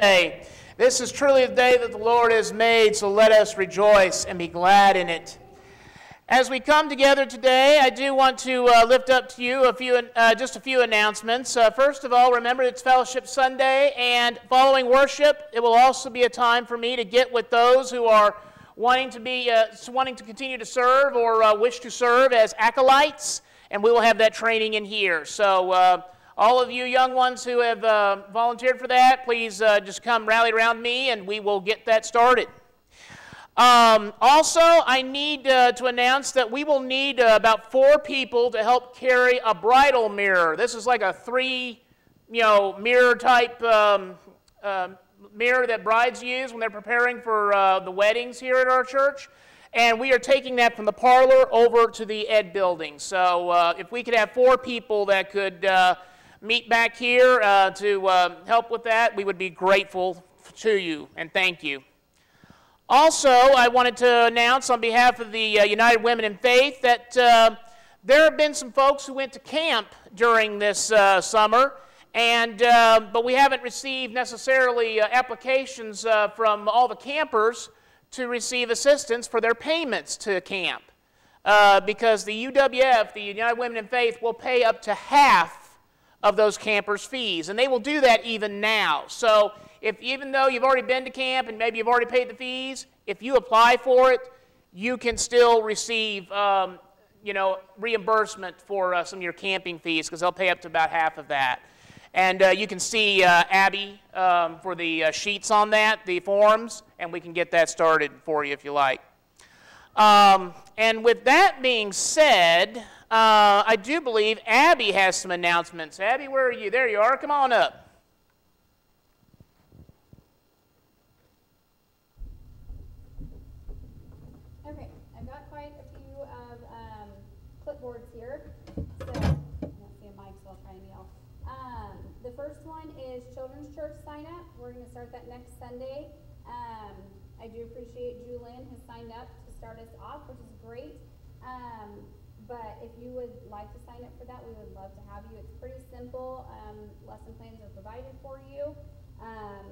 day. This is truly the day that the Lord has made, so let us rejoice and be glad in it. As we come together today, I do want to uh, lift up to you a few, uh, just a few announcements. Uh, first of all, remember it's Fellowship Sunday, and following worship, it will also be a time for me to get with those who are wanting to be, uh, wanting to continue to serve or uh, wish to serve as acolytes, and we will have that training in here. So uh, all of you young ones who have uh, volunteered for that, please uh, just come rally around me and we will get that started. Um, also, I need uh, to announce that we will need uh, about four people to help carry a bridal mirror. This is like a three, you know, mirror type um, uh, mirror that brides use when they're preparing for uh, the weddings here at our church. And we are taking that from the parlor over to the ed building. So if we could have four people that could meet back here uh, to uh, help with that, we would be grateful to you and thank you. Also, I wanted to announce on behalf of the uh, United Women in Faith that uh, there have been some folks who went to camp during this uh, summer, and uh, but we haven't received necessarily applications from all the campers to receive assistance for their payments to camp. because the UWF, the United Women in Faith, will pay up to half of those campers' fees. And they will do that even now. So if even though you've already been to camp and maybe you've already paid the fees, if you apply for it, you can still receive um, you know, reimbursement for uh, some of your camping fees because they'll pay up to about half of that. And uh, you can see uh, Abby um, for the uh, sheets on that, the forms, and we can get that started for you if you like. Um, and with that being said, uh, I do believe Abby has some announcements. Abby, where are you? There you are. Come on up. Okay, I've got quite a few of um, clipboards here. See a mic, so I'll try and yell. Um, the first one is Children's Church sign up. We're going to start that next Sunday. Um, I do appreciate Julian has signed up to start us off, which is great. Um, but if you would like to sign up for that, we would love to have you. It's pretty simple. Um, lesson plans are provided for you, um,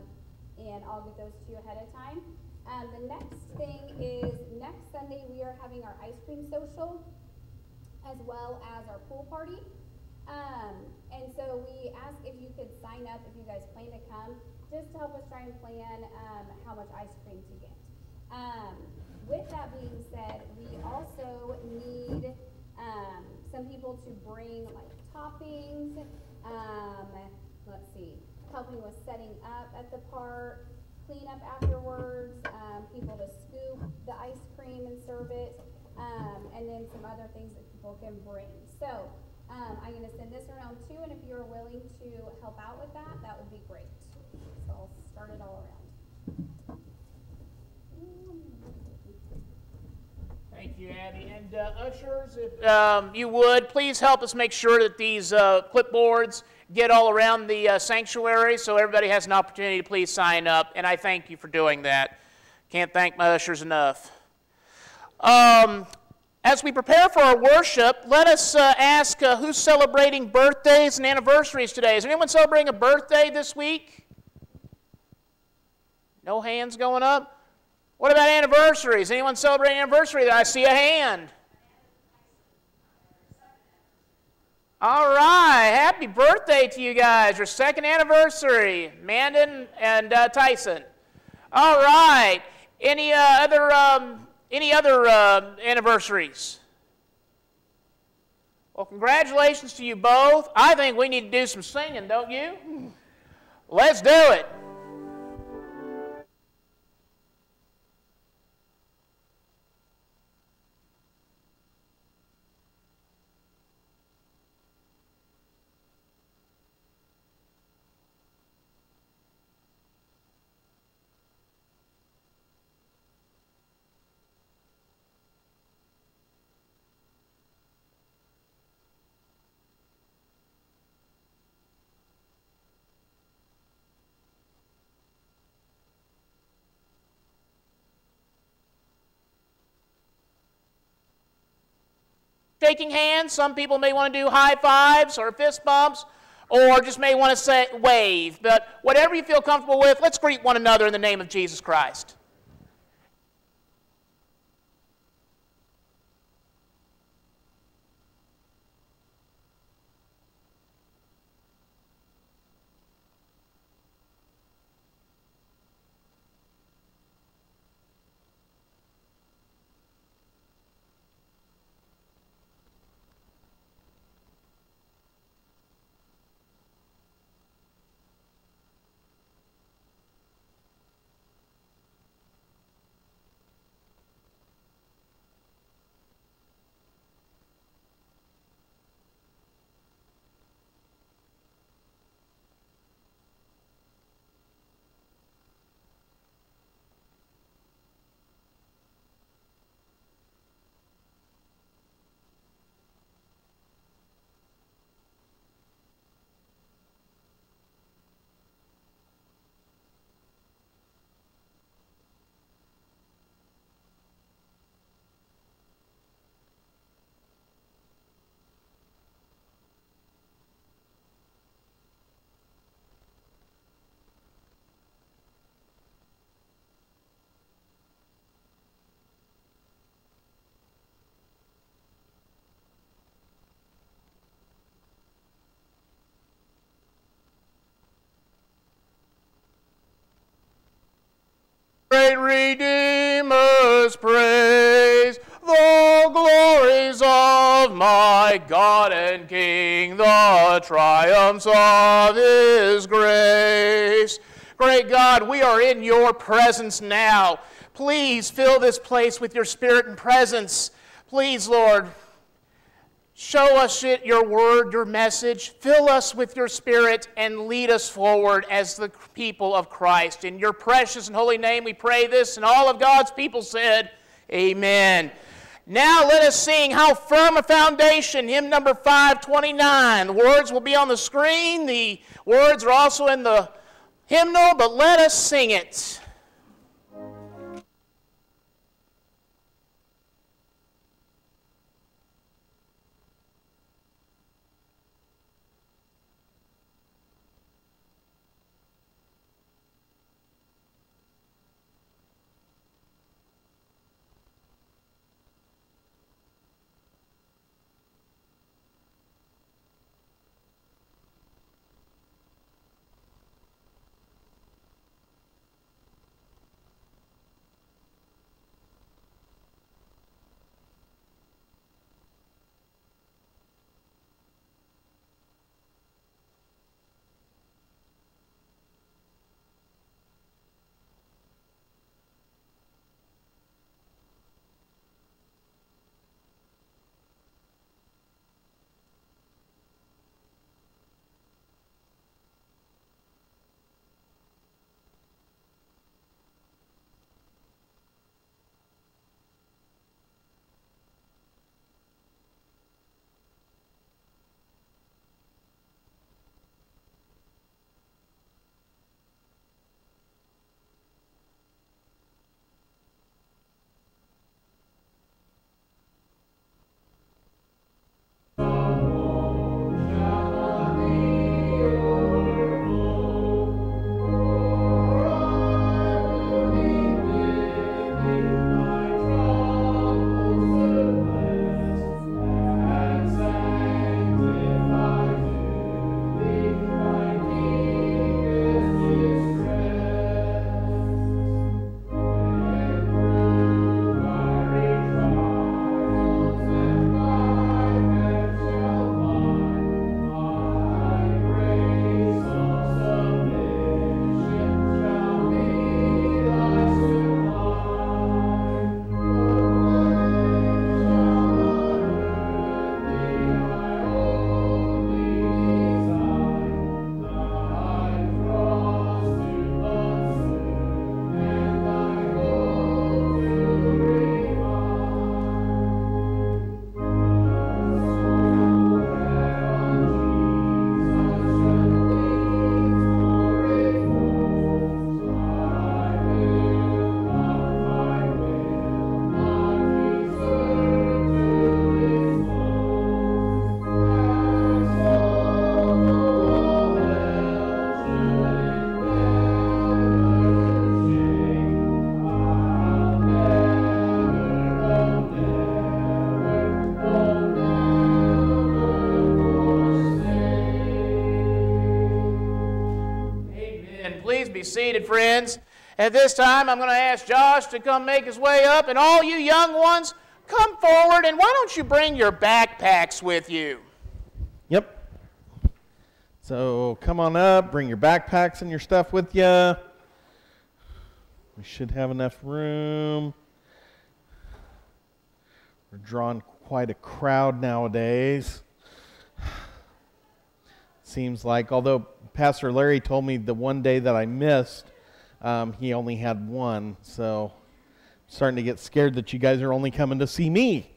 and I'll get those to you ahead of time. Um, the next thing is next Sunday we are having our ice cream social as well as our pool party. Um, and so we ask if you could sign up if you guys plan to come, just to help us try and plan um, how much ice cream to get. Um, with that being said, we also need um, some people to bring like toppings, um, let's see, helping with setting up at the park, clean up afterwards, um, people to scoop the ice cream and serve it, um, and then some other things that people can bring. So um, I'm going to send this around too, and if you're willing to help out with that, that would be great. So I'll start it all around. Thank you, Abby. And uh, ushers, if um, you would, please help us make sure that these uh, clipboards get all around the uh, sanctuary so everybody has an opportunity to please sign up. And I thank you for doing that. Can't thank my ushers enough. Um, as we prepare for our worship, let us uh, ask uh, who's celebrating birthdays and anniversaries today. Is anyone celebrating a birthday this week? No hands going up? What about anniversaries? Anyone celebrating anniversary? That I see a hand. All right. Happy birthday to you guys. Your second anniversary, Mandan and uh, Tyson. All right. Any uh, other um, any other uh, anniversaries? Well, congratulations to you both. I think we need to do some singing, don't you? Let's do it. Shaking hands. Some people may want to do high fives or fist bumps. or just may want to say wave. But whatever you feel comfortable with, let's greet one another in the name of Jesus Christ. great Redeemer's praise, the glories of my God and King, the triumphs of his grace. Great God, we are in your presence now. Please fill this place with your spirit and presence. Please, Lord, Show us it, your word, your message. Fill us with your spirit and lead us forward as the people of Christ. In your precious and holy name we pray this, and all of God's people said, Amen. Now let us sing How Firm a Foundation, hymn number 529. The words will be on the screen. The words are also in the hymnal, but let us sing it. Seated, friends. At this time, I'm going to ask Josh to come make his way up, and all you young ones, come forward, and why don't you bring your backpacks with you? Yep. So come on up, bring your backpacks and your stuff with you. We should have enough room. We're drawing quite a crowd nowadays. Seems like, although Pastor Larry told me the one day that I missed, um, he only had one. So I'm starting to get scared that you guys are only coming to see me.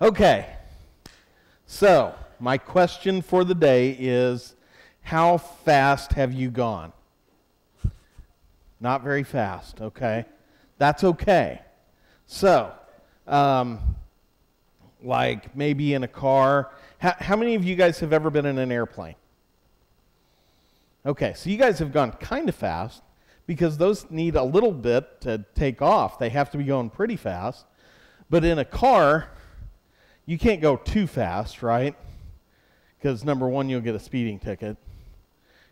Okay. So, my question for the day is how fast have you gone? Not very fast, okay? That's okay. So, um, like maybe in a car. How, how many of you guys have ever been in an airplane? Okay, so you guys have gone kind of fast because those need a little bit to take off. They have to be going pretty fast. But in a car, you can't go too fast, right? Because number one, you'll get a speeding ticket.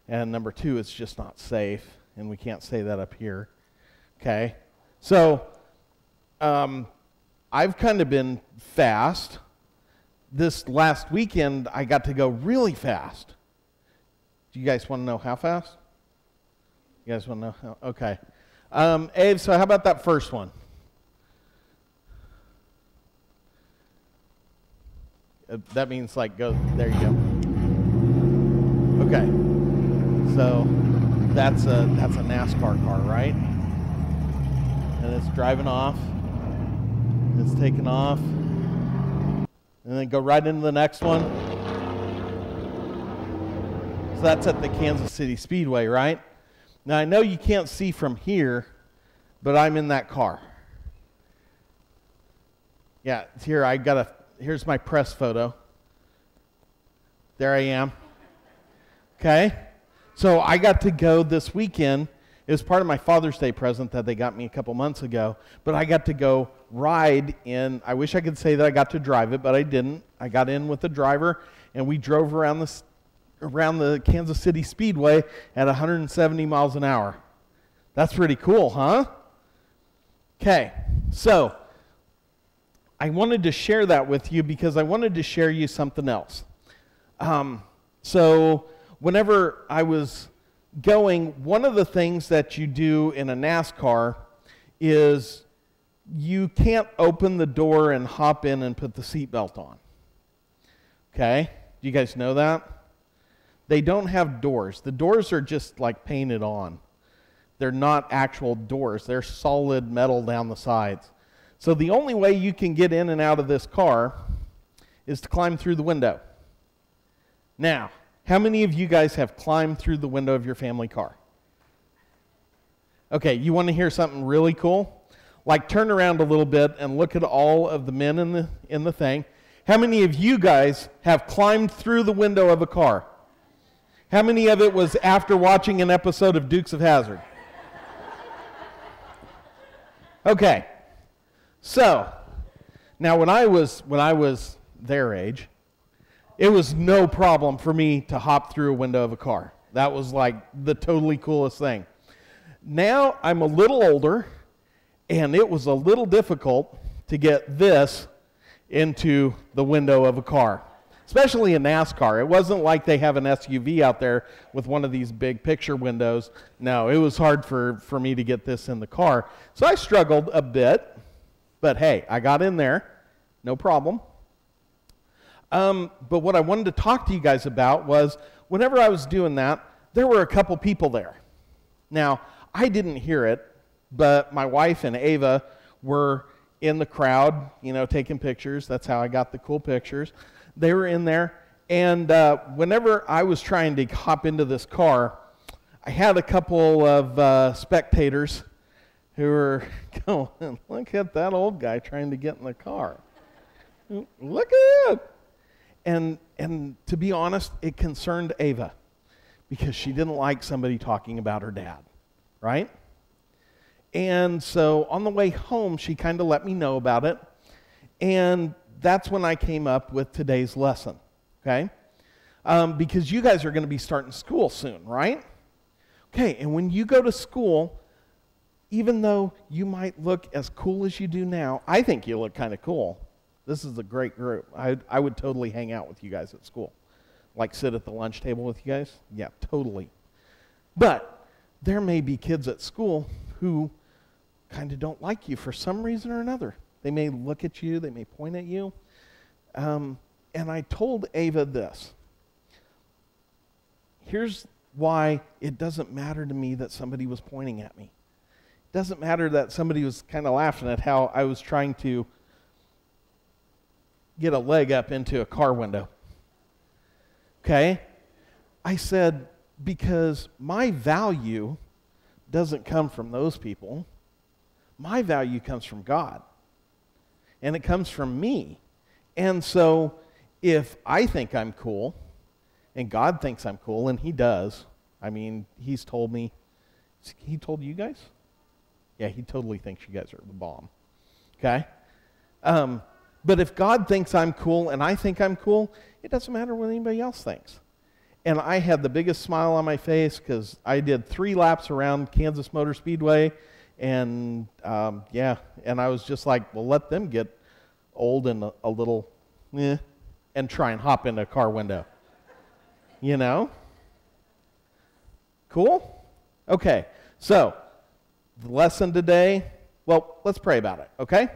And number two, it's just not safe. And we can't say that up here. Okay? So, um, I've kind of been fast. This last weekend, I got to go really fast. Do you guys want to know how fast? You guys want to know? How? Okay. Um, Abe, so how about that first one? Uh, that means like go, there you go. Okay. So that's a, that's a NASCAR car, right? And it's driving off. It's taking off. And then go right into the next one. So that's at the Kansas City Speedway, right? Now I know you can't see from here, but I'm in that car. Yeah, here. I got a. Here's my press photo. There I am. Okay, so I got to go this weekend. It was part of my Father's Day present that they got me a couple months ago. But I got to go ride in. I wish I could say that I got to drive it, but I didn't. I got in with the driver, and we drove around the around the Kansas City Speedway at 170 miles an hour. That's pretty cool, huh? Okay, so I wanted to share that with you because I wanted to share you something else. Um, so, whenever I was going, one of the things that you do in a NASCAR is you can't open the door and hop in and put the seatbelt on. Okay? Do you guys know that? They don't have doors. The doors are just like painted on. They're not actual doors, they're solid metal down the sides. So the only way you can get in and out of this car is to climb through the window. Now, how many of you guys have climbed through the window of your family car? Okay, you want to hear something really cool? Like turn around a little bit and look at all of the men in the in the thing. How many of you guys have climbed through the window of a car? How many of it was after watching an episode of Dukes of Hazzard? Okay. So, now when I was when I was their age, it was no problem for me to hop through a window of a car. That was like the totally coolest thing. Now I'm a little older, and it was a little difficult to get this into the window of a car, especially in NASCAR. It wasn't like they have an SUV out there with one of these big picture windows. No, it was hard for, for me to get this in the car. So I struggled a bit, but hey, I got in there, no problem. Um, but what I wanted to talk to you guys about was whenever I was doing that, there were a couple people there. Now, I didn't hear it, but my wife and Ava were in the crowd, you know, taking pictures. That's how I got the cool pictures. They were in there. And uh, whenever I was trying to hop into this car, I had a couple of uh, spectators who were going, look at that old guy trying to get in the car. Look at it. And, and to be honest, it concerned Ava because she didn't like somebody talking about her dad, right? And so on the way home, she kind of let me know about it. And that's when I came up with today's lesson, okay? Um, because you guys are going to be starting school soon, right? Okay, and when you go to school, even though you might look as cool as you do now, I think you look kind of cool. This is a great group. I, I would totally hang out with you guys at school. Like sit at the lunch table with you guys? Yeah, totally. But there may be kids at school who kind of don't like you for some reason or another. They may look at you, they may point at you. Um, and I told Ava this. Here's why it doesn't matter to me that somebody was pointing at me. It doesn't matter that somebody was kind of laughing at how I was trying to get a leg up into a car window. Okay? I said, because my value doesn't come from those people. My value comes from God. And it comes from me. And so if I think I'm cool, and God thinks I'm cool, and He does, I mean, He's told me, He told you guys? Yeah, He totally thinks you guys are the bomb. Okay? Um, but if God thinks I'm cool and I think I'm cool, it doesn't matter what anybody else thinks. And I had the biggest smile on my face because I did three laps around Kansas Motor Speedway. And um, yeah, and I was just like, well, let them get old and a, a little, eh, and try and hop in a car window. You know? Cool? Okay, so the lesson today, well, let's pray about it, okay?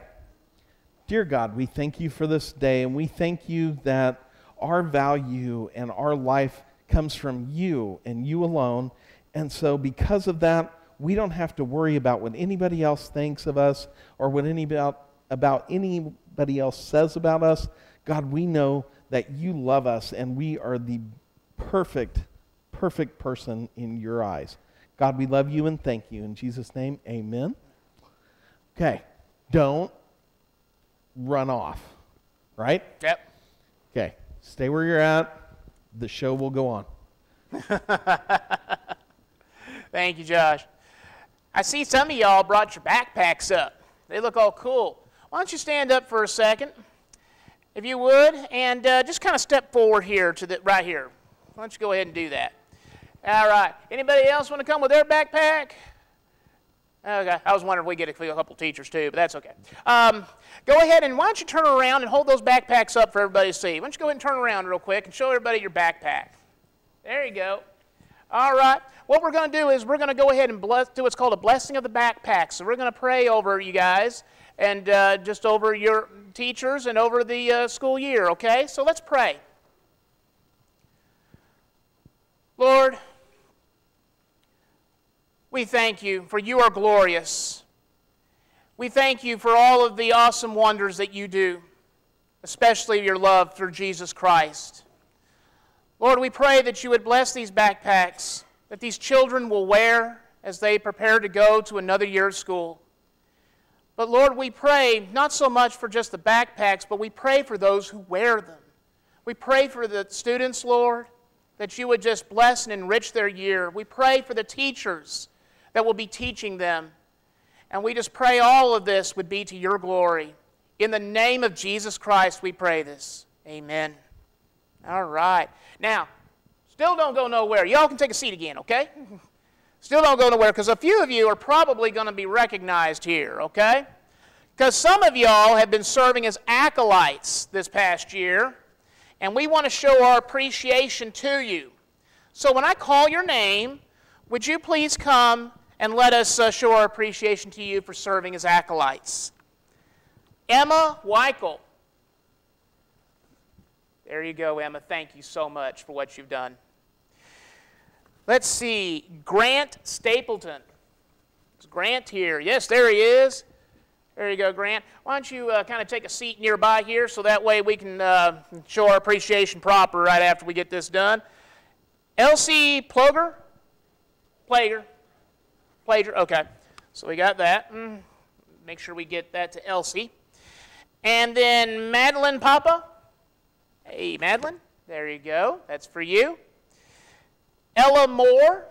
Dear God, we thank you for this day, and we thank you that our value and our life comes from you and you alone. And so, because of that, we don't have to worry about what anybody else thinks of us or what anybody about, about anybody else says about us. God, we know that you love us and we are the perfect, perfect person in your eyes. God, we love you and thank you. In Jesus' name, amen. Okay, don't run off, right? Yep. Okay, stay where you're at. The show will go on. Thank you, Josh. I see some of y'all brought your backpacks up. They look all cool. Why don't you stand up for a second, if you would, and uh, just kind of step forward here to the right here. Why don't you go ahead and do that? All right. Anybody else want to come with their backpack? Okay. I was wondering if we get a couple teachers too, but that's okay. Um, go ahead and why don't you turn around and hold those backpacks up for everybody to see? Why don't you go ahead and turn around real quick and show everybody your backpack? There you go. All right. What we're going to do is we're going to go ahead and bless, do what's called a blessing of the backpack. So we're going to pray over you guys and uh, just over your teachers and over the uh, school year, okay? So let's pray. Lord, we thank you for you are glorious. We thank you for all of the awesome wonders that you do, especially your love through Jesus Christ. Lord, we pray that you would bless these backpacks that these children will wear as they prepare to go to another year of school. But Lord, we pray not so much for just the backpacks, but we pray for those who wear them. We pray for the students, Lord, that you would just bless and enrich their year. We pray for the teachers that will be teaching them. And we just pray all of this would be to your glory. In the name of Jesus Christ, we pray this. Amen. All right. Now, still don't go nowhere. Y'all can take a seat again, okay? Still don't go nowhere because a few of you are probably going to be recognized here, okay? Because some of y'all have been serving as acolytes this past year, and we want to show our appreciation to you. So when I call your name, would you please come and let us uh, show our appreciation to you for serving as acolytes. Emma Weichel. There you go, Emma. Thank you so much for what you've done. Let's see. Grant Stapleton. Is Grant here? Yes, there he is. There you go, Grant. Why don't you uh, kind of take a seat nearby here so that way we can uh, show our appreciation proper right after we get this done. Elsie Ploger? Plager. Plagiar. Okay. So we got that. Mm. Make sure we get that to Elsie. And then Madeline Papa. Hey, Madeline. There you go. That's for you. Ella Moore.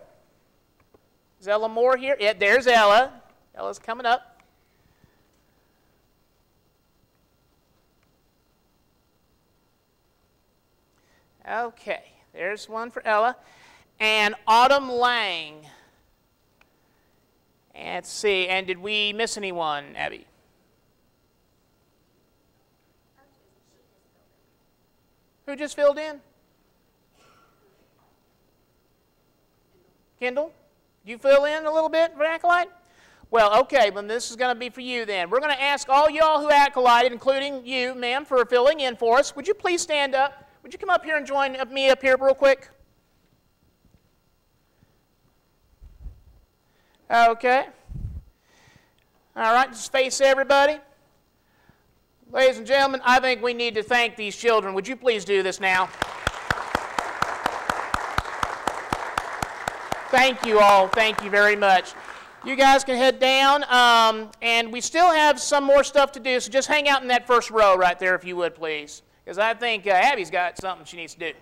Is Ella Moore here? Yeah, there's Ella. Ella's coming up. Okay, there's one for Ella. And Autumn Lang. Let's see, and did we miss anyone, Abby? Who just filled in? Kendall? You fill in a little bit for Acolyte? Well, okay, then this is going to be for you then. We're going to ask all y'all who acolyted, including you, ma'am, for filling in for us. Would you please stand up? Would you come up here and join me up here real quick? Okay. All right, just face everybody. Ladies and gentlemen, I think we need to thank these children. Would you please do this now? Thank you all. Thank you very much. You guys can head down, um, and we still have some more stuff to do, so just hang out in that first row right there if you would, please. Because I think uh, Abby's got something she needs to do.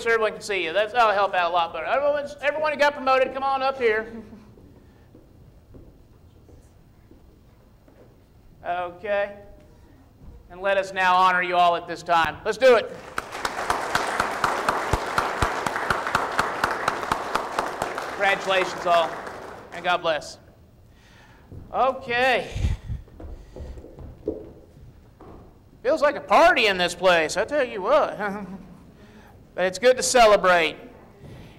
So everyone can see you. That's, that'll help out a lot better. Everyone's, everyone who got promoted, come on up here. Okay. And let us now honor you all at this time. Let's do it. Congratulations, all, and God bless. Okay. Feels like a party in this place, I tell you what. But it's good to celebrate.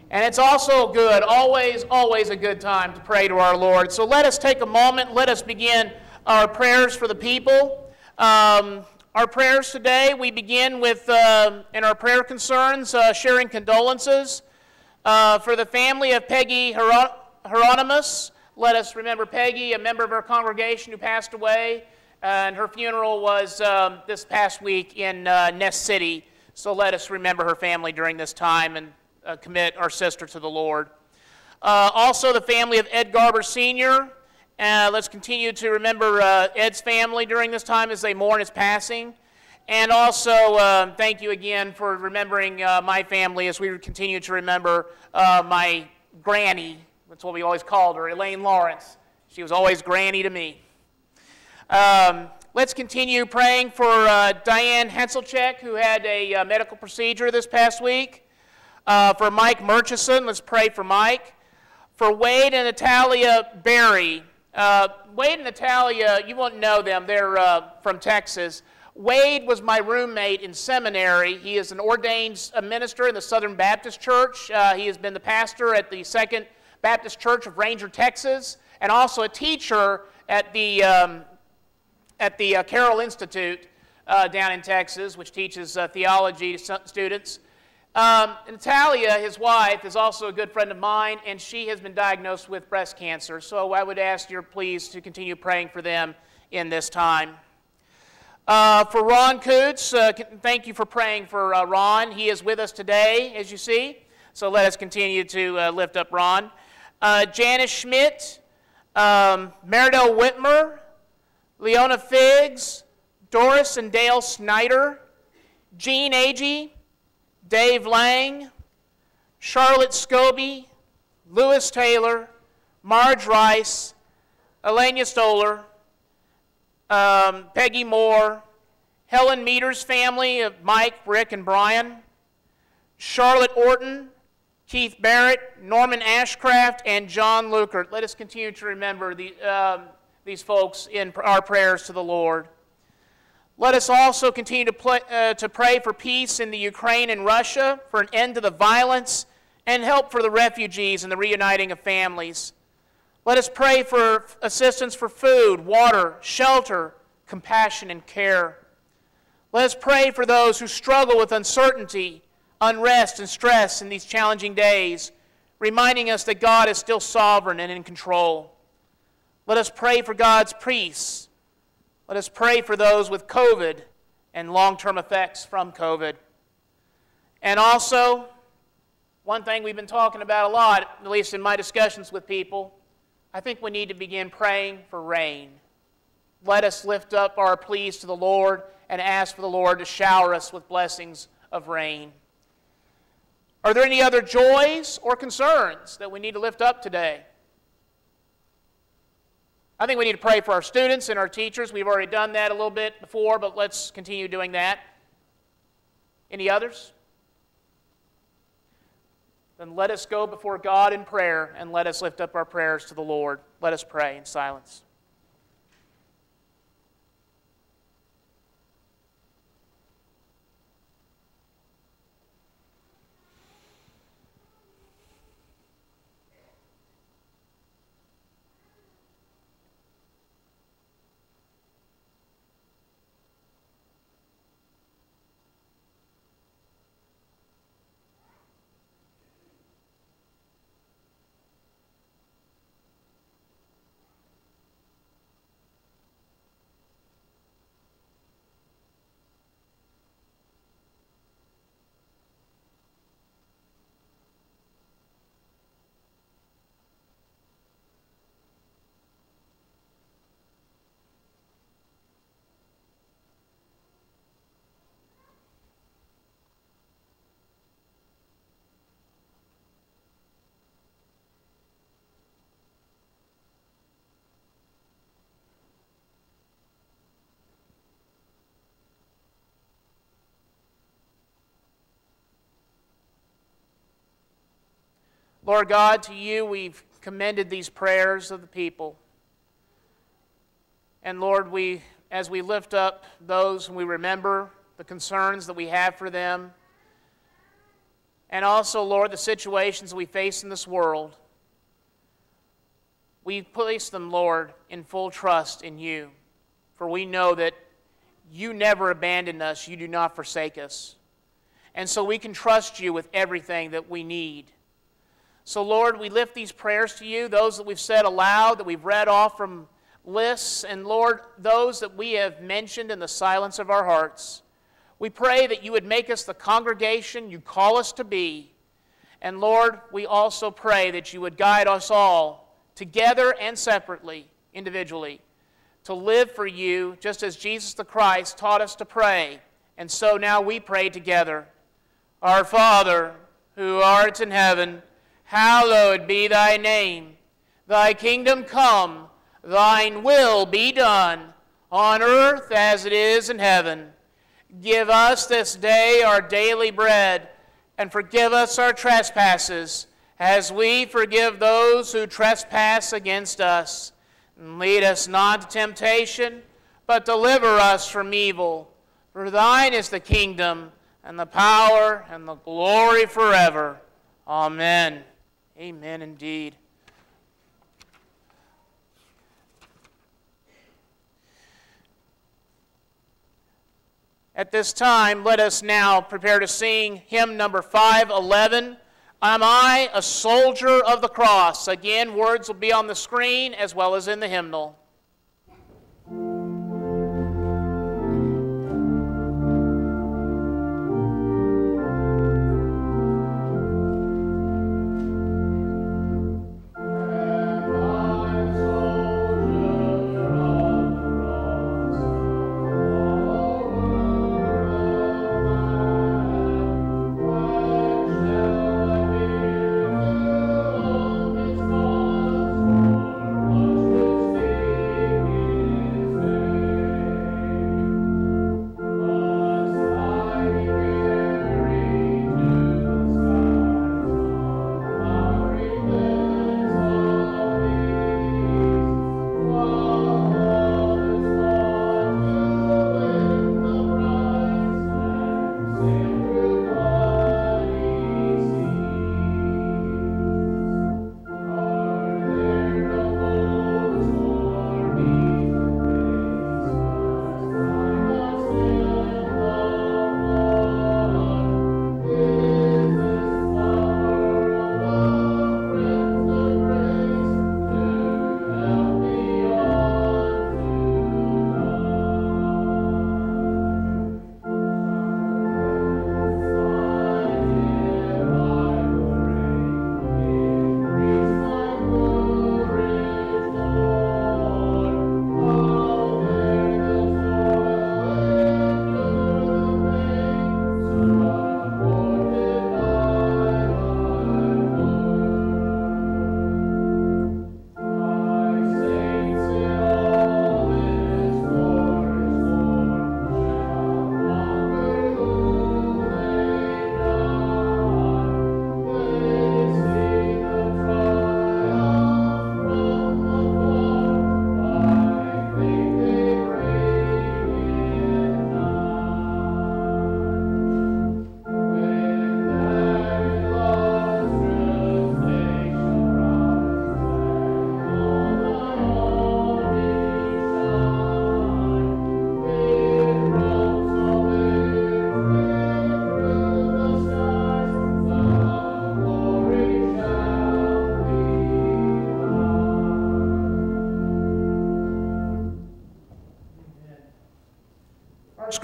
And it's also good, always, always a good time to pray to our Lord. So let us take a moment. Let us begin our prayers for the people. Um, our prayers today, we begin with, uh, in our prayer concerns, uh, sharing condolences uh, for the family of Peggy Hieronymus. Let us remember Peggy, a member of our congregation who passed away, and her funeral was um, this past week in uh, Ness City. So let us remember her family during this time and uh, commit our sister to the Lord. Uh, also, the family of Ed Garber Sr. Uh, let's continue to remember uh, Ed's family during this time as they mourn his passing. And also, uh, thank you again for remembering uh, my family as we continue to remember my granny. That's what we always called her, Elaine Lawrence. She was always granny to me. Um, Let's continue praying for uh, Diane Henselcheck, who had a uh, medical procedure this past week. Uh, for Mike Murchison, let's pray for Mike. For Wade and Natalia Berry. Uh, Wade and Natalia, you won't know them, they're uh, from Texas. Wade was my roommate in seminary. He is an ordained minister in the Southern Baptist Church. Uh, he has been the pastor at the Second Baptist Church of Ranger, Texas, and also a teacher at the, um, at the uh, Carroll Institute uh, down in Texas, which teaches uh, theology to students. Um, Natalia, his wife, is also a good friend of mine, and she has been diagnosed with breast cancer. So I would ask you, please, to continue praying for them in this time. Uh, for Ron Coots, uh, thank you for praying for uh, Ron. He is with us today, as you see. So let us continue to uh, lift up Ron. Uh, Janice Schmidt, um, Whitmer, Leona Figs, Doris and Dale Snyder, Jean Agee, Dave Lang, Charlotte Scobie, Lewis Taylor, Marge Rice, Elena Stoller, um, Peggy Moore, Helen Meter's family of Mike, Rick, and Brian, Charlotte Orton, Keith Barrett, Norman Ashcraft, and John Lukert. Let us continue to remember the, um, these folks in our prayers to the Lord. Let us also continue to, uh, to pray for peace in the Ukraine and Russia, for an end to the violence, and help for the refugees and the reuniting of families. Let us pray for assistance for food, water, shelter, compassion, and care. Let us pray for those who struggle with uncertainty, unrest, and stress in these challenging days, reminding us that God is still sovereign and in control. Let us pray for God's peace let us pray for those with COVID and long term effects from COVID. And also, one thing we've been talking about a lot, at least in my discussions with people, I think we need to begin praying for rain. Let us lift up our pleas to the Lord and ask for the Lord to shower us with blessings of rain. Are there any other joys or concerns that we need to lift up today? I think we need to pray for our students and our teachers. We've already done that a little bit before, but let's continue doing that. Any others? Then let us go before God in prayer and let us lift up our prayers to the Lord. Let us pray in silence. Lord God, to you we've commended these prayers of the people. And Lord, we, as we lift up those and we remember the concerns that we have for them, and also, Lord, the situations we face in this world, we place them, Lord, in full trust in you. For we know that you never abandon us, you do not forsake us. And so we can trust you with everything that we need. So, Lord, we lift these prayers to you, those that we've said aloud, that we've read off from lists, and Lord, those that we have mentioned in the silence of our hearts. We pray that you would make us the congregation you call us to be. And Lord, we also pray that you would guide us all, together and separately, individually, to live for you just as Jesus the Christ taught us to pray. And so now we pray together. Our Father, who art in heaven, Hallowed be thy name. Thy kingdom come, thine will be done, on earth as it is in heaven. Give us this day our daily bread, and forgive us our trespasses, as we forgive those who trespass against us. And lead us not to temptation, but deliver us from evil. For thine is the kingdom, and the power, and the glory forever. Amen. Amen indeed. At this time, let us now prepare to sing hymn number 511. Am I a soldier of the cross? Again, words will be on the screen as well as in the hymnal.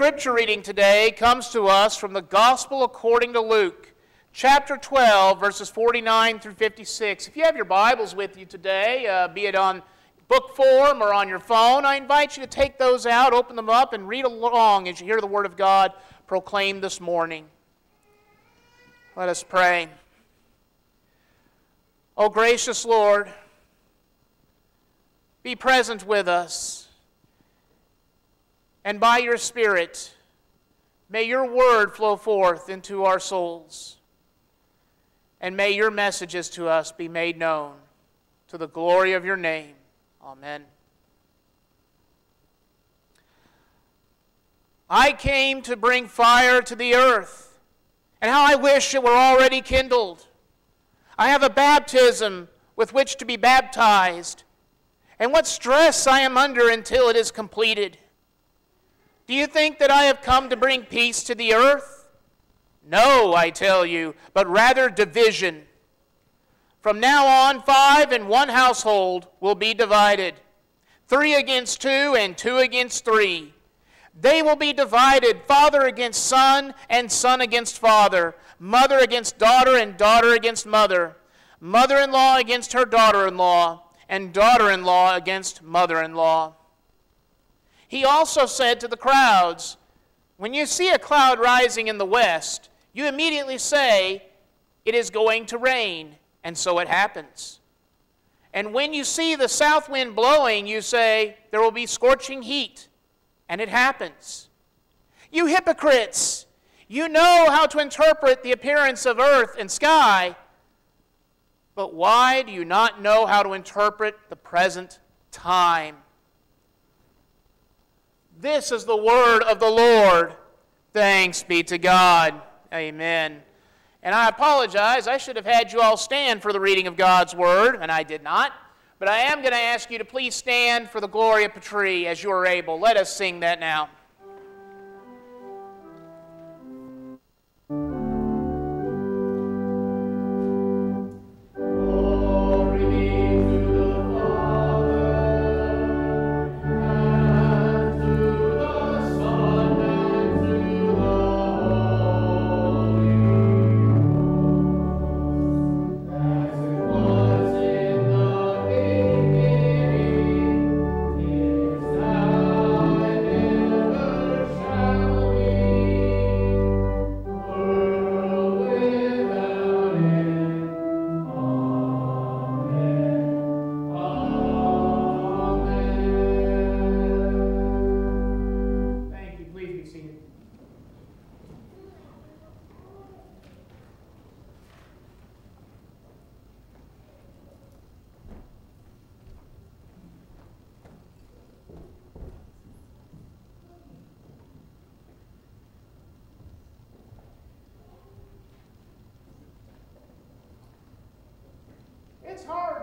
Scripture reading today comes to us from the Gospel according to Luke, chapter 12, verses 49 through 56. If you have your Bibles with you today, uh, be it on book form or on your phone, I invite you to take those out, open them up, and read along as you hear the Word of God proclaimed this morning. Let us pray. O gracious Lord, be present with us and by your Spirit, may your word flow forth into our souls. And may your messages to us be made known to the glory of your name. Amen. I came to bring fire to the earth, and how I wish it were already kindled. I have a baptism with which to be baptized, and what stress I am under until it is completed. Do you think that I have come to bring peace to the earth? No, I tell you, but rather division. From now on, five in one household will be divided three against two, and two against three. They will be divided father against son, and son against father, mother against daughter, and daughter against mother, mother in law against her daughter in law, and daughter in law against mother in law. He also said to the crowds, When you see a cloud rising in the west, you immediately say, It is going to rain, and so it happens. And when you see the south wind blowing, you say, There will be scorching heat, and it happens. You hypocrites! You know how to interpret the appearance of earth and sky, but why do you not know how to interpret the present time? This is the word of the Lord. Thanks be to God. Amen. And I apologize. I should have had you all stand for the reading of God's word, and I did not. But I am going to ask you to please stand for the Gloria Patri as you are able. Let us sing that now.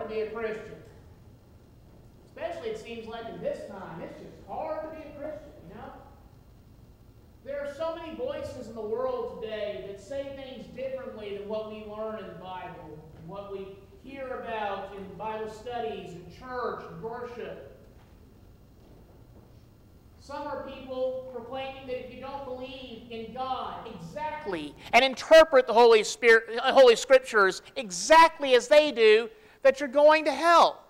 To be a Christian. Especially, it seems like in this time, it's just hard to be a Christian, you know? There are so many voices in the world today that say things differently than what we learn in the Bible, and what we hear about in Bible studies, in church, and worship. Some are people proclaiming that if you don't believe in God exactly and interpret the Holy, Spirit, Holy Scriptures exactly as they do, that you're going to hell.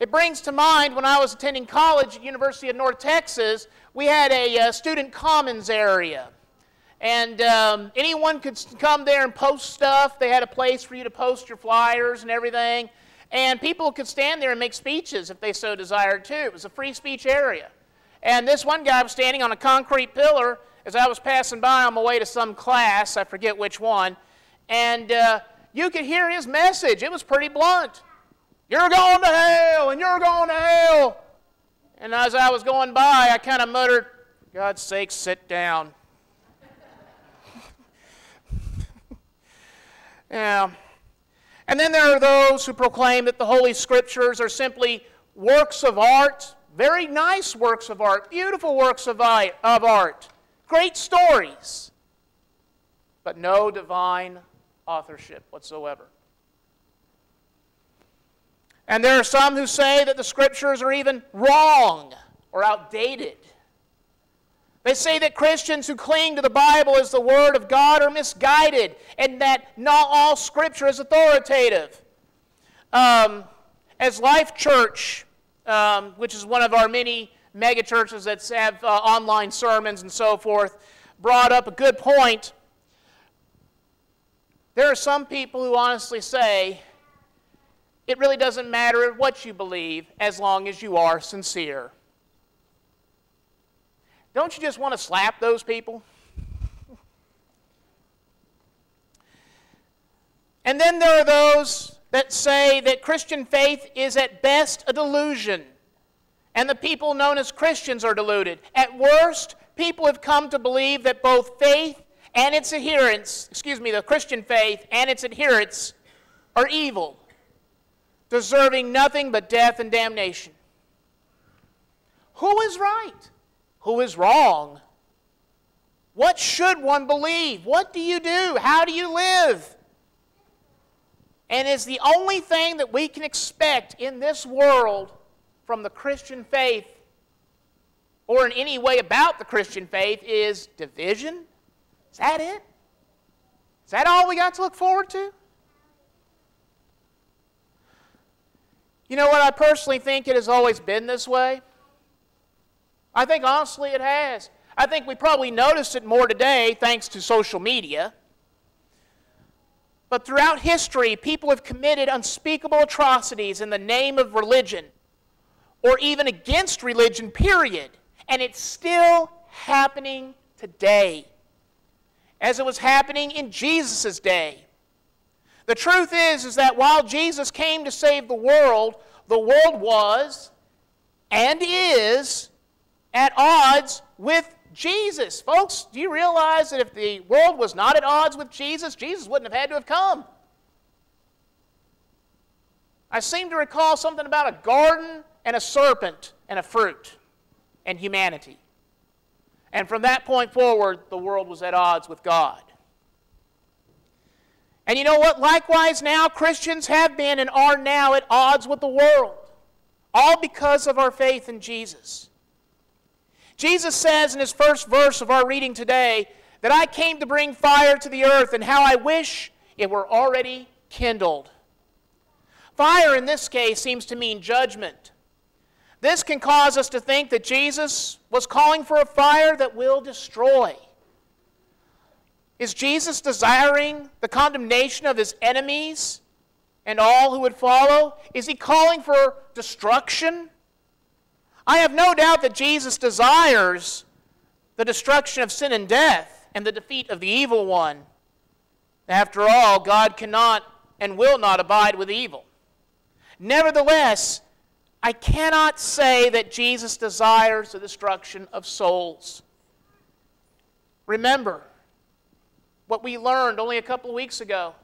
It brings to mind when I was attending college at University of North Texas, we had a uh, student commons area. And um, anyone could come there and post stuff. They had a place for you to post your flyers and everything. And people could stand there and make speeches if they so desired to. It was a free speech area. And this one guy was standing on a concrete pillar as I was passing by on my way to some class, I forget which one, and uh, you could hear his message. It was pretty blunt. You're going to hell, and you're going to hell. And as I was going by, I kind of muttered, God's sake, sit down. yeah. And then there are those who proclaim that the Holy Scriptures are simply works of art very nice works of art, beautiful works of art, great stories, but no divine authorship whatsoever. And there are some who say that the scriptures are even wrong or outdated. They say that Christians who cling to the Bible as the Word of God are misguided and that not all Scripture is authoritative. Um, as Life Church um, which is one of our many megachurches that have uh, online sermons and so forth, brought up a good point. There are some people who honestly say it really doesn't matter what you believe as long as you are sincere. Don't you just want to slap those people? and then there are those that say that Christian faith is at best a delusion, and the people known as Christians are deluded. At worst, people have come to believe that both faith and its adherents, excuse me, the Christian faith and its adherents are evil, deserving nothing but death and damnation. Who is right? Who is wrong? What should one believe? What do you do? How do you live? and is the only thing that we can expect in this world from the Christian faith or in any way about the Christian faith is division. Is that it? Is that all we got to look forward to? You know what? I personally think it has always been this way. I think honestly it has. I think we probably notice it more today thanks to social media. But throughout history, people have committed unspeakable atrocities in the name of religion or even against religion, period. And it's still happening today. As it was happening in Jesus' day. The truth is, is that while Jesus came to save the world, the world was and is at odds with Jesus. Folks, do you realize that if the world was not at odds with Jesus, Jesus wouldn't have had to have come? I seem to recall something about a garden and a serpent and a fruit and humanity. And from that point forward, the world was at odds with God. And you know what? Likewise, now Christians have been and are now at odds with the world, all because of our faith in Jesus. Jesus says in his first verse of our reading today that I came to bring fire to the earth, and how I wish it were already kindled. Fire in this case seems to mean judgment. This can cause us to think that Jesus was calling for a fire that will destroy. Is Jesus desiring the condemnation of his enemies and all who would follow? Is he calling for destruction? I have no doubt that Jesus desires the destruction of sin and death and the defeat of the evil one. After all, God cannot and will not abide with evil. Nevertheless, I cannot say that Jesus desires the destruction of souls. Remember what we learned only a couple of weeks ago.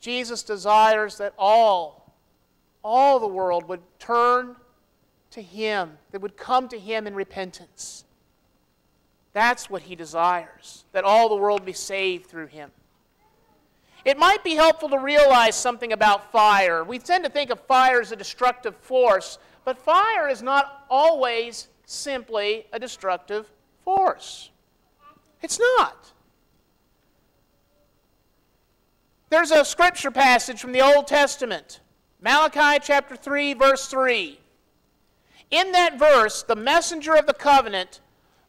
Jesus desires that all, all the world would turn to Him, that would come to Him in repentance. That's what He desires, that all the world be saved through Him. It might be helpful to realize something about fire. We tend to think of fire as a destructive force, but fire is not always simply a destructive force. It's not. There's a scripture passage from the Old Testament, Malachi chapter 3, verse 3. In that verse, the messenger of the covenant,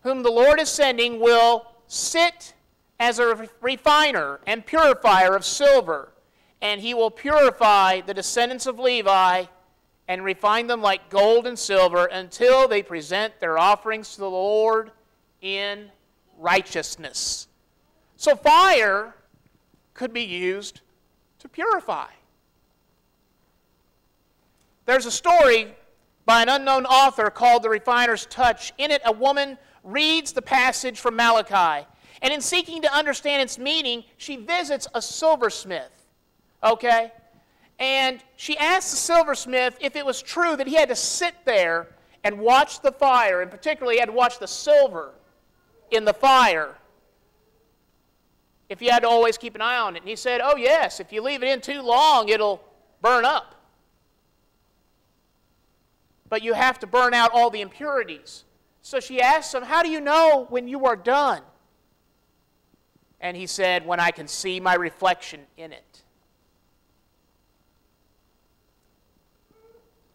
whom the Lord is sending, will sit as a refiner and purifier of silver, and he will purify the descendants of Levi and refine them like gold and silver until they present their offerings to the Lord in righteousness. So, fire could be used to purify. There's a story by an unknown author called The Refiner's Touch. In it, a woman reads the passage from Malachi and in seeking to understand its meaning, she visits a silversmith. Okay? And she asks the silversmith if it was true that he had to sit there and watch the fire, and particularly he had to watch the silver in the fire. If he had to always keep an eye on it. And he said, Oh, yes, if you leave it in too long, it'll burn up. But you have to burn out all the impurities. So she asks him, How do you know when you are done? And he said, When I can see my reflection in it.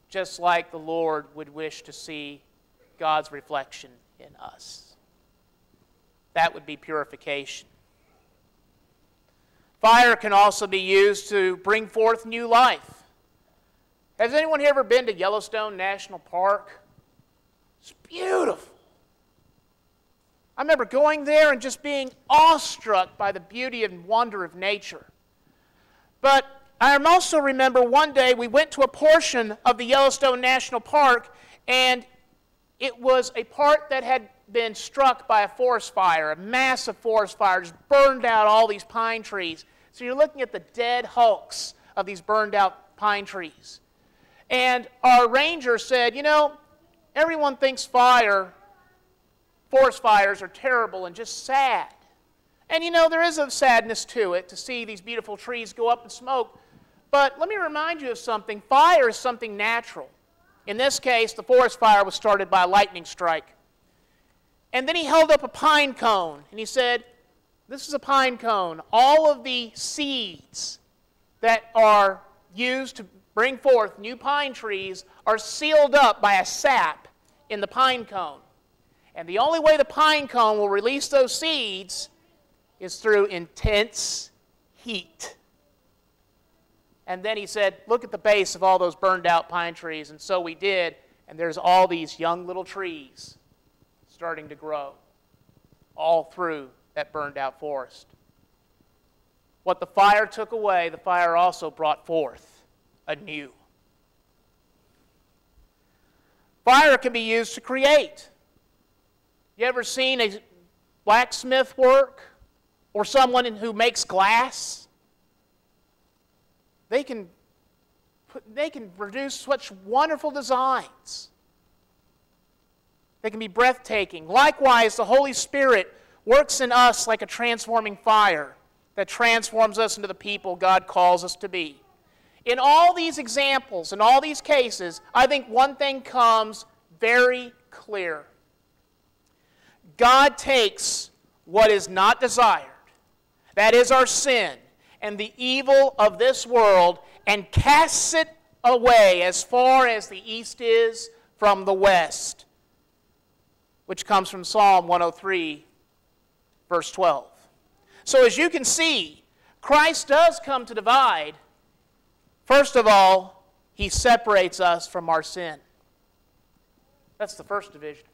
Just like the Lord would wish to see God's reflection in us. That would be purification. Fire can also be used to bring forth new life. Has anyone here ever been to Yellowstone National Park? It's beautiful. I remember going there and just being awestruck by the beauty and wonder of nature. But I also remember one day we went to a portion of the Yellowstone National Park, and it was a part that had been struck by a forest fire, a massive forest fire, just burned out all these pine trees. So you're looking at the dead hulks of these burned out pine trees. And our ranger said, You know, everyone thinks fire forest fires are terrible and just sad. And you know, there is a sadness to it to see these beautiful trees go up in smoke. But let me remind you of something fire is something natural. In this case, the forest fire was started by a lightning strike. And then he held up a pine cone and he said, This is a pine cone. All of the seeds that are used to bring forth new pine trees are sealed up by a sap in the pine cone. And the only way the pine cone will release those seeds is through intense heat. And then he said, Look at the base of all those burned out pine trees. And so we did. And there's all these young little trees starting to grow all through that burned out forest. What the fire took away, the fire also brought forth anew. Fire can be used to create. You ever seen a blacksmith work or someone who makes glass? They can, put, they can produce such wonderful designs. They can be breathtaking. Likewise, the Holy Spirit works in us like a transforming fire that transforms us into the people God calls us to be. In all these examples, in all these cases, I think one thing comes very clear. God takes what is not desired, that is our sin, and the evil of this world, and casts it away as far as the east is from the west, which comes from Psalm 103, verse 12. So, as you can see, Christ does come to divide. First of all, he separates us from our sin. That's the first division.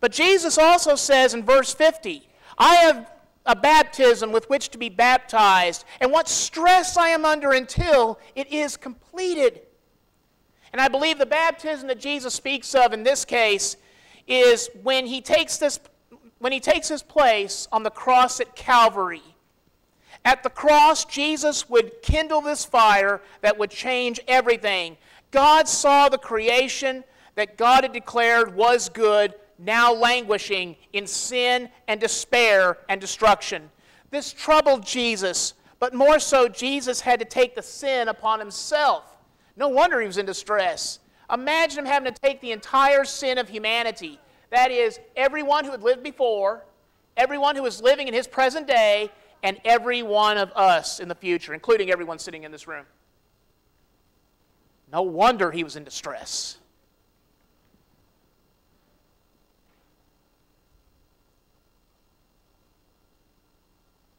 But Jesus also says in verse 50, I have a baptism with which to be baptized, and what stress I am under until it is completed. And I believe the baptism that Jesus speaks of in this case is when he takes this when he takes his place on the cross at Calvary. At the cross, Jesus would kindle this fire that would change everything. God saw the creation that God had declared was good now languishing in sin and despair and destruction. This troubled Jesus, but more so, Jesus had to take the sin upon himself. No wonder he was in distress. Imagine him having to take the entire sin of humanity that is, everyone who had lived before, everyone who is living in his present day, and every one of us in the future, including everyone sitting in this room. No wonder he was in distress.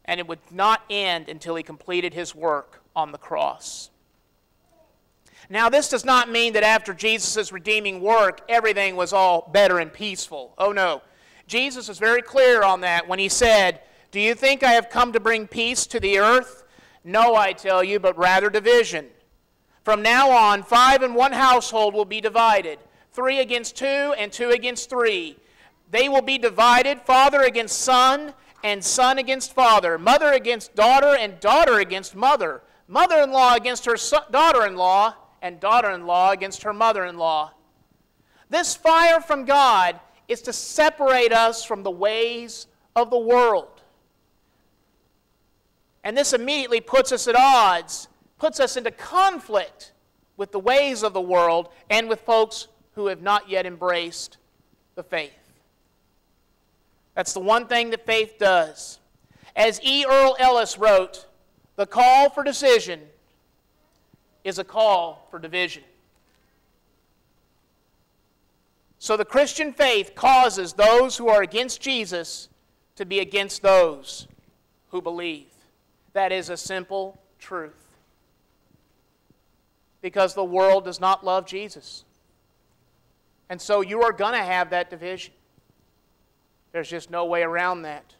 And it would not end until he completed his work on the cross. Now, this does not mean that after Jesus' redeeming work, everything was all better and peaceful. Oh, no. Jesus is very clear on that when he said, Do you think I have come to bring peace to the earth? No, I tell you, but rather division. From now on, five in one household will be divided three against two, and two against three. They will be divided, father against son, and son against father, mother against daughter, and daughter against mother, mother in law against her daughter in law and daughter in law against her mother in law. This fire from God is to separate us from the ways of the world. And this immediately puts us at odds, puts us into conflict with the ways of the world and with folks who have not yet embraced the faith. That's the one thing that faith does. As E. Earle Ellis wrote, the call for decision is a call for division. So the Christian faith causes those who are against Jesus to be against those who believe. That is a simple truth. Because the world does not love Jesus. And so you are going to have that division. There's just no way around that.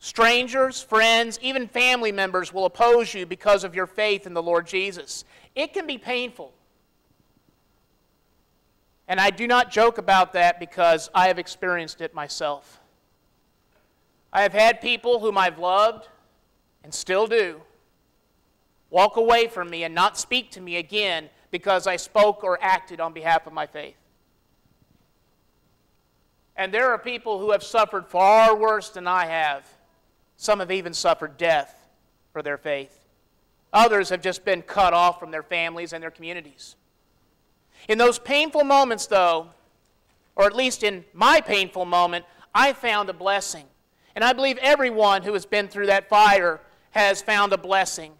Strangers, friends, even family members will oppose you because of your faith in the Lord Jesus. It can be painful. And I do not joke about that because I have experienced it myself. I have had people whom I've loved and still do walk away from me and not speak to me again because I spoke or acted on behalf of my faith. And there are people who have suffered far worse than I have some have even suffered death for their faith. Others have just been cut off from their families and their communities. In those painful moments, though, or at least in my painful moment, I found a blessing. And I believe everyone who has been through that fire has found a blessing.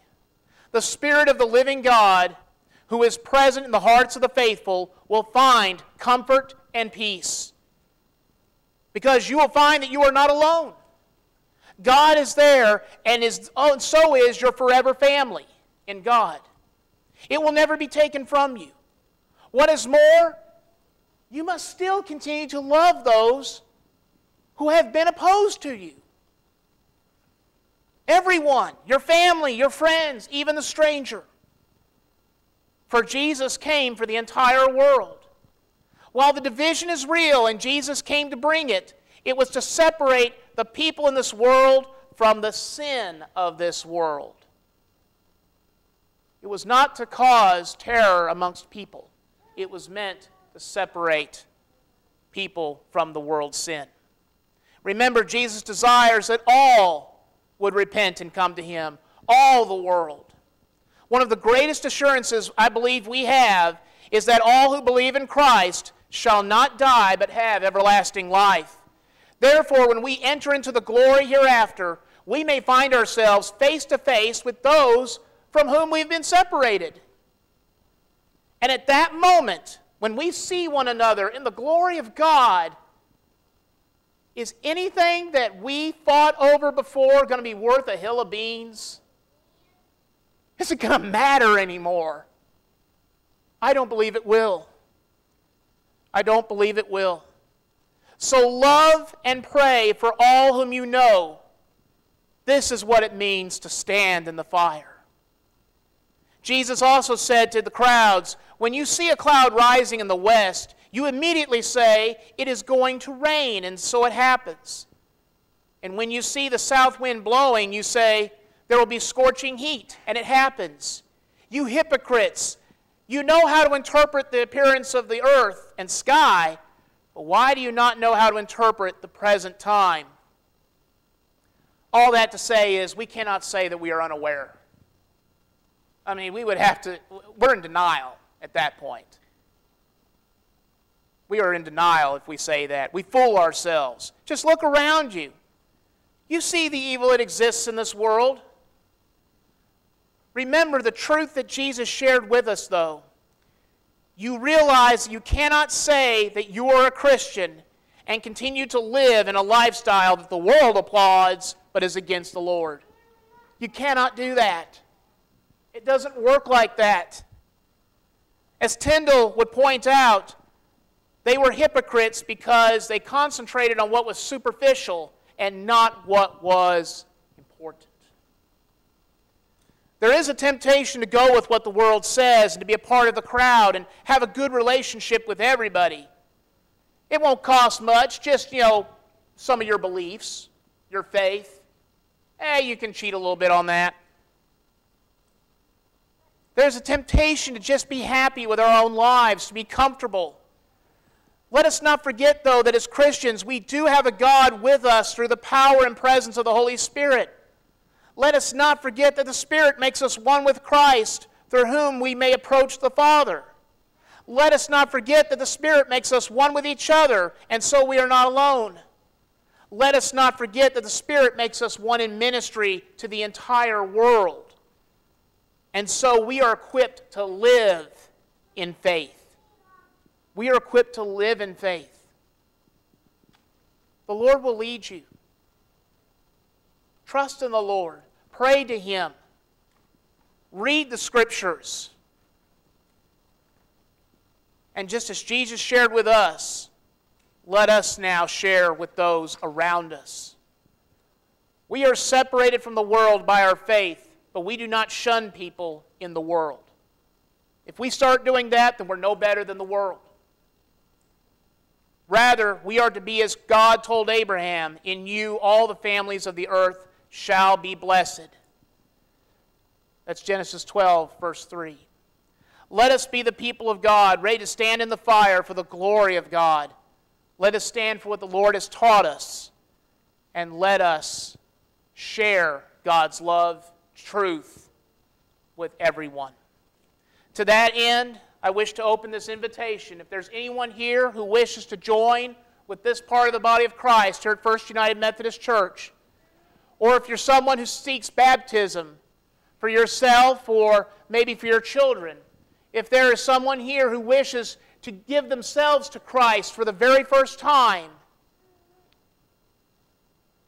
The Spirit of the living God, who is present in the hearts of the faithful, will find comfort and peace. Because you will find that you are not alone. God is there, and is, oh, so is your forever family in God. It will never be taken from you. What is more, you must still continue to love those who have been opposed to you. Everyone, your family, your friends, even the stranger. For Jesus came for the entire world. While the division is real and Jesus came to bring it, it was to separate the people in this world from the sin of this world. It was not to cause terror amongst people, it was meant to separate people from the world's sin. Remember, Jesus desires that all would repent and come to Him, all the world. One of the greatest assurances I believe we have is that all who believe in Christ shall not die but have everlasting life. Therefore, when we enter into the glory hereafter, we may find ourselves face to face with those from whom we've been separated. And at that moment, when we see one another in the glory of God, is anything that we fought over before going to be worth a hill of beans? Is it going to matter anymore? I don't believe it will. I don't believe it will. So love and pray for all whom you know. This is what it means to stand in the fire. Jesus also said to the crowds, When you see a cloud rising in the west, you immediately say, It is going to rain, and so it happens. And when you see the south wind blowing, you say, There will be scorching heat, and it happens. You hypocrites, you know how to interpret the appearance of the earth and sky, but why do you not know how to interpret the present time? All that to say is, we cannot say that we are unaware. I mean, we would have to, we're in denial at that point. We are in denial if we say that. We fool ourselves. Just look around you. You see the evil that exists in this world. Remember the truth that Jesus shared with us, though. You realize you cannot say that you are a Christian and continue to live in a lifestyle that the world applauds but is against the Lord. You cannot do that. It doesn't work like that. As Tyndale would point out, they were hypocrites because they concentrated on what was superficial and not what was important. There is a temptation to go with what the world says and to be a part of the crowd and have a good relationship with everybody. It won't cost much, just, you know, some of your beliefs, your faith. Eh, you can cheat a little bit on that. There's a temptation to just be happy with our own lives, to be comfortable. Let us not forget, though, that as Christians, we do have a God with us through the power and presence of the Holy Spirit. Let us not forget that the Spirit makes us one with Christ, through whom we may approach the Father. Let us not forget that the Spirit makes us one with each other, and so we are not alone. Let us not forget that the Spirit makes us one in ministry to the entire world. And so we are equipped to live in faith. We are equipped to live in faith. The Lord will lead you. Trust in the Lord. Pray to Him. Read the Scriptures. And just as Jesus shared with us, let us now share with those around us. We are separated from the world by our faith, but we do not shun people in the world. If we start doing that, then we're no better than the world. Rather, we are to be as God told Abraham In you, all the families of the earth shall be blessed. That's Genesis 12, verse 3. Let us be the people of God, ready to stand in the fire for the glory of God. Let us stand for what the Lord has taught us, and let us share God's love, truth with everyone. To that end, I wish to open this invitation. If there's anyone here who wishes to join with this part of the body of Christ here at First United Methodist Church, or if you're someone who seeks baptism for yourself or maybe for your children, if there is someone here who wishes to give themselves to Christ for the very first time,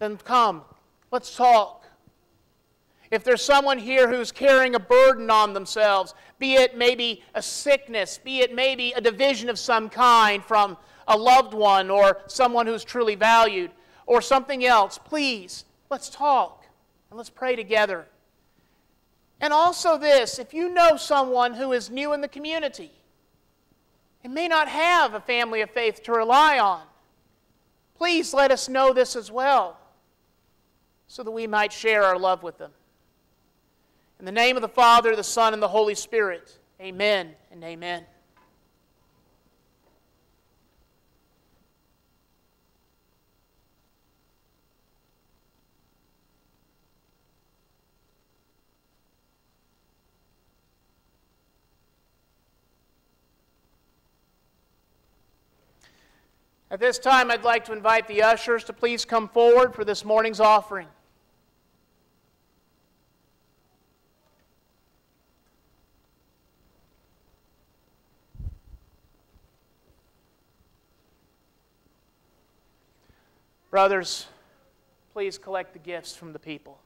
then come, let's talk. If there's someone here who's carrying a burden on themselves, be it maybe a sickness, be it maybe a division of some kind from a loved one or someone who's truly valued, or something else, please, let's talk and let's pray together. And also, this if you know someone who is new in the community and may not have a family of faith to rely on, please let us know this as well so that we might share our love with them. In the name of the Father, the Son, and the Holy Spirit, amen and amen. At this time, I'd like to invite the ushers to please come forward for this morning's offering. Brothers, please collect the gifts from the people.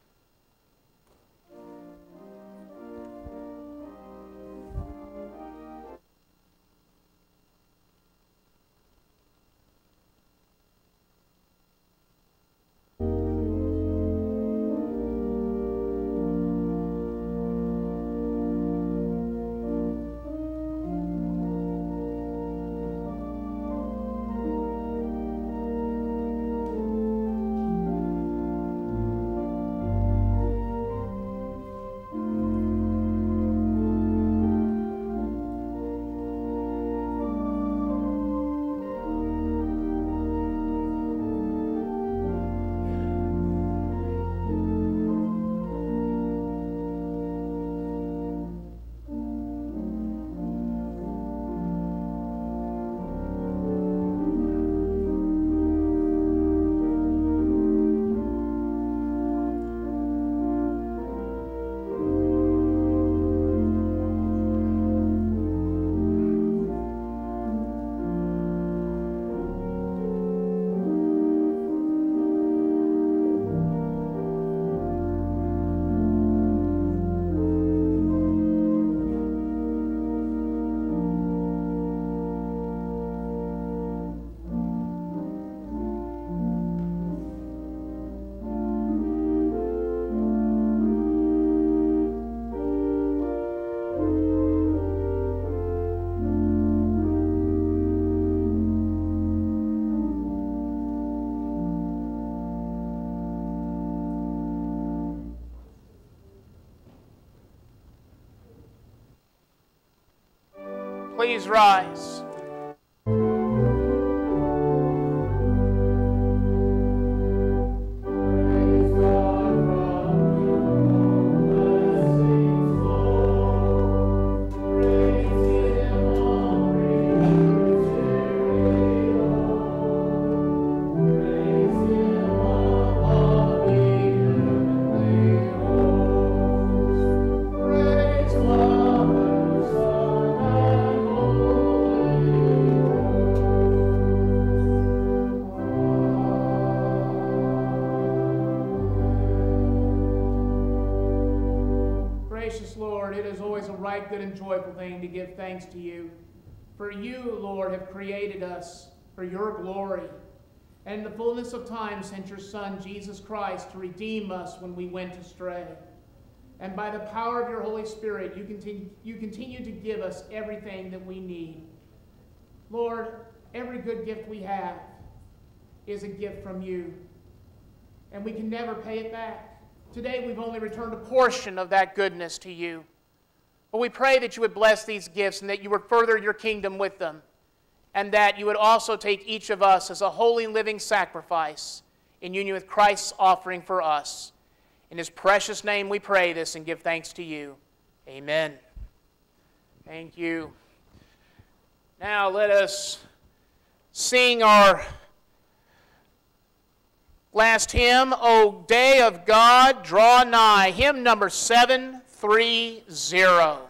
Please rise. Thanks to you. For you, Lord, have created us for your glory. And in the fullness of time sent your Son, Jesus Christ, to redeem us when we went astray. And by the power of your Holy Spirit, you continue, you continue to give us everything that we need. Lord, every good gift we have is a gift from you. And we can never pay it back. Today, we've only returned a portion of that goodness to you. But we pray that you would bless these gifts and that you would further your kingdom with them, and that you would also take each of us as a holy living sacrifice in union with Christ's offering for us. In his precious name we pray this and give thanks to you. Amen. Thank you. Now let us sing our last hymn, O Day of God, Draw Nigh, hymn number 730.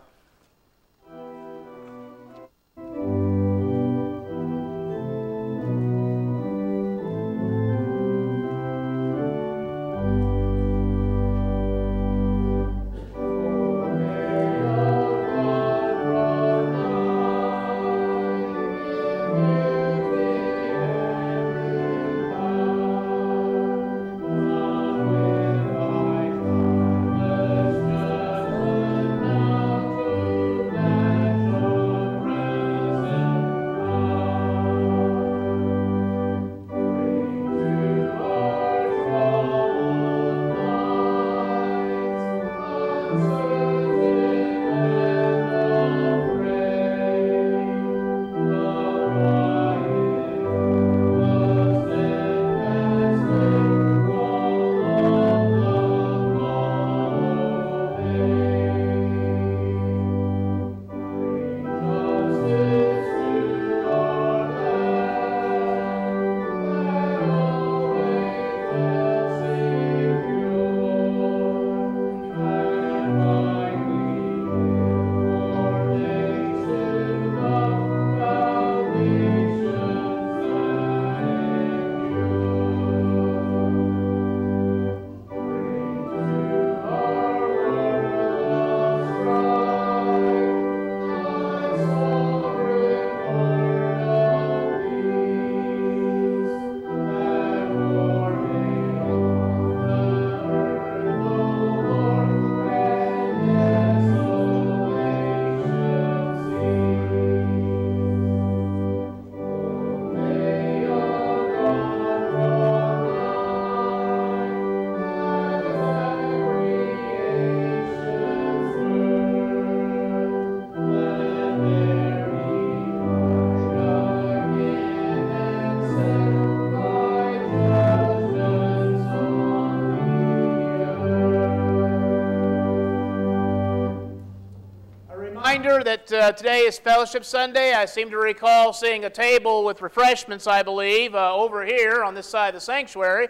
Reminder that uh, today is Fellowship Sunday. I seem to recall seeing a table with refreshments, I believe, uh, over here on this side of the sanctuary.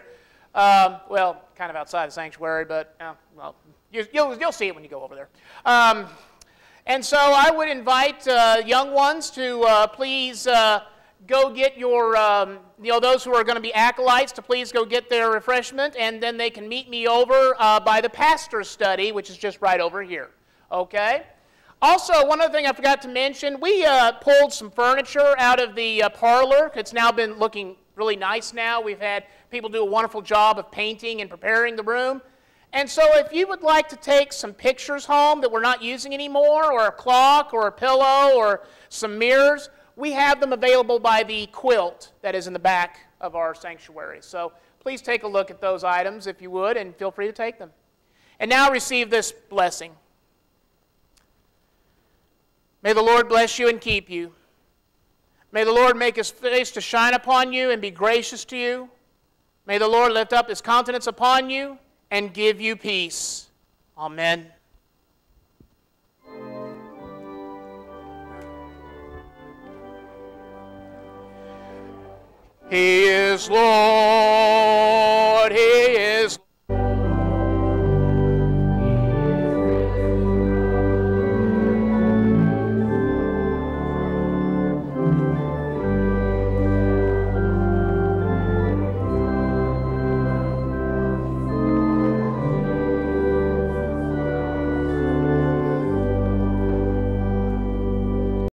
Um, well, kind of outside the sanctuary, but uh, well, you, will you'll see it when you go over there. Um, and so I would invite uh, young ones to uh, please uh, go get your, um, you know, those who are going to be acolytes to please go get their refreshment, and then they can meet me over by the pastor's study, which is just right over here. Okay? Also, one other thing I forgot to mention, we uh, pulled some furniture out of the uh, parlor. It's now been looking really nice now. We've had people do a wonderful job of painting and preparing the room. And so if you would like to take some pictures home that we're not using anymore, or a clock, or a pillow, or some mirrors, we have them available by the quilt that is in the back of our sanctuary. So please take a look at those items if you would, and feel free to take them. And now receive this blessing. May the Lord bless you and keep you. May the Lord make his face to shine upon you and be gracious to you. May the Lord lift up his countenance upon you and give you peace. Amen. He is Lord.